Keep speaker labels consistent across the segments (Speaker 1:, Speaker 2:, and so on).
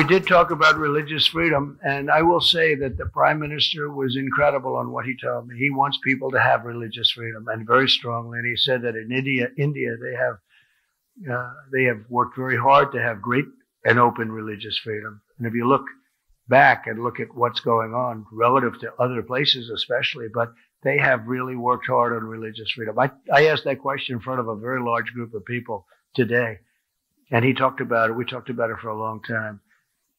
Speaker 1: we did talk about religious freedom, and I will say that the prime minister was incredible on what he told me. He wants people to have religious freedom, and very strongly. And he said that in India, India, they have uh, they have worked very hard to have great and open religious freedom. And if you look back and look at what's going on relative to other places, especially, but they have really worked hard on religious freedom. I, I asked that question in front of a very large group of people today, and he talked about it. We talked about it for a long time.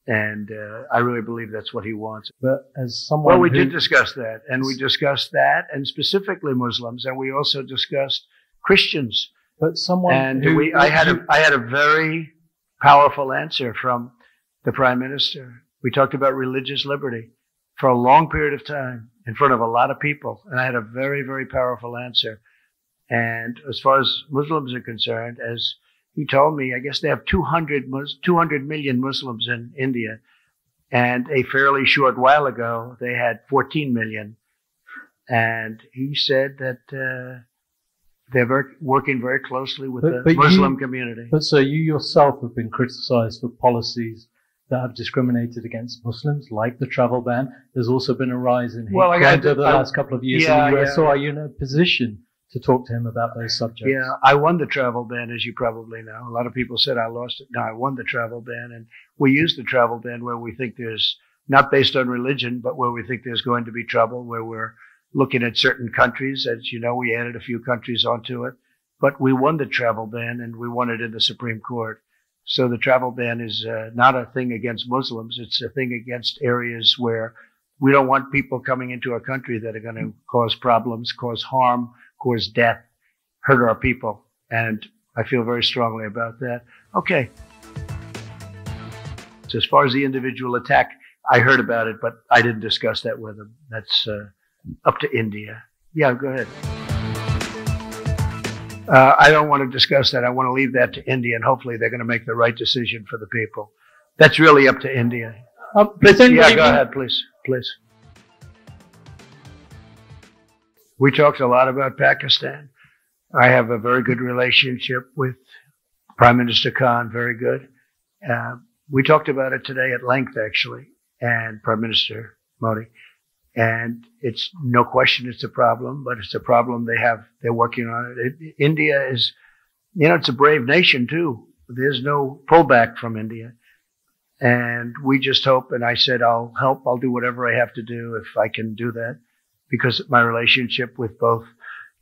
Speaker 1: And uh, I really believe that's what he wants.
Speaker 2: But as someone,
Speaker 1: well, we
Speaker 2: who,
Speaker 1: did discuss that, and we discussed that, and specifically Muslims, and we also discussed Christians.
Speaker 2: But someone,
Speaker 1: and
Speaker 2: who,
Speaker 1: we, I had a, I had a very powerful answer from the prime minister. We talked about religious liberty for a long period of time in front of a lot of people, and I had a very, very powerful answer. And as far as Muslims are concerned, as he told me, I guess they have 200, 200 million Muslims in India. And a fairly short while ago, they had 14 million. And he said that uh, they're very, working very closely with
Speaker 2: But-
Speaker 1: the
Speaker 2: but
Speaker 1: Muslim
Speaker 2: you-
Speaker 1: community.
Speaker 2: But so you yourself have been criticised for policies that have discriminated against Muslims, like the travel ban. There's also been a rise in hate
Speaker 1: Well, I
Speaker 2: over the
Speaker 1: I-
Speaker 2: last couple of years
Speaker 1: yeah,
Speaker 2: in the US.
Speaker 1: yeah.
Speaker 2: So are you in a position to talk to him about those subjects?
Speaker 1: Yeah, I won the travel ban, as you probably know. A lot of people said I lost it. No, I won the travel ban, and we use the travel ban where we think there's not based on religion, but where we think there's going to be trouble, where we're looking at certain countries. As you know, we added a few countries onto it, but we won the travel ban, and we won it in the Supreme Court. So the travel ban is uh, not a thing against Muslims; it's a thing against areas where we don't want people coming into our country that are going to cause problems, cause harm, cause death, hurt our people. And I feel very strongly about that. Okay. So as far as the individual attack, I heard about it, but I didn't discuss that with him. That's uh, up to India. Yeah, go ahead. Uh, I don't want to discuss that. I want to leave that to India, and hopefully they're going to make the right decision for the people. That's really up to India.
Speaker 2: Does
Speaker 1: Yeah, go ahead, please, please. We talked a lot about Pakistan. I have a very good relationship with Prime Minister Khan, very good. Uh, we talked about it today at length, actually, and Prime Minister Modi. And it's no question it's a problem, but it's a problem they have, they're working on it. it. India is, you know, it's a brave nation too. There's no pullback from India. And we just hope, and I said, I'll help, I'll do whatever I have to do if I can do that, because my relationship with both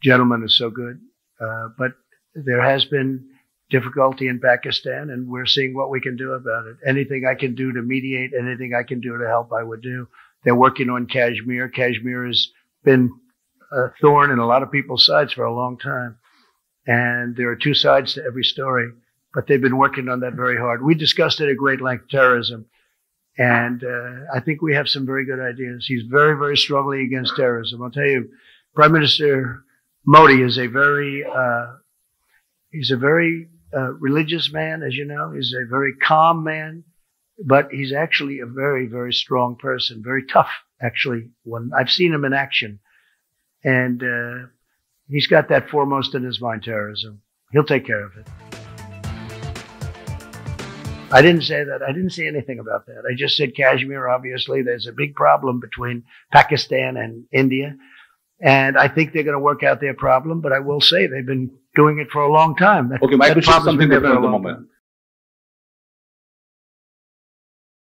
Speaker 1: gentlemen is so good. Uh, but there has been difficulty in Pakistan, and we're seeing what we can do about it. Anything I can do to mediate, anything I can do to help, I would do. They're working on Kashmir. Kashmir has been a thorn in a lot of people's sides for a long time. And there are two sides to every story but they've been working on that very hard. We discussed it at great length, terrorism. And uh, I think we have some very good ideas. He's very, very strongly against terrorism. I'll tell you, Prime Minister Modi is a very, uh, he's a very uh, religious man, as you know. He's a very calm man, but he's actually a very, very strong person, very tough, actually. When I've seen him in action. And uh, he's got that foremost in his mind, terrorism. He'll take care of it. I didn't say that. I didn't say anything about that. I just said Kashmir, obviously, there's a big problem between Pakistan and India. And I think they're going to work out their problem, but I will say they've been doing it for a long time. That,
Speaker 3: Okay, my question is something different at the moment.
Speaker 1: time.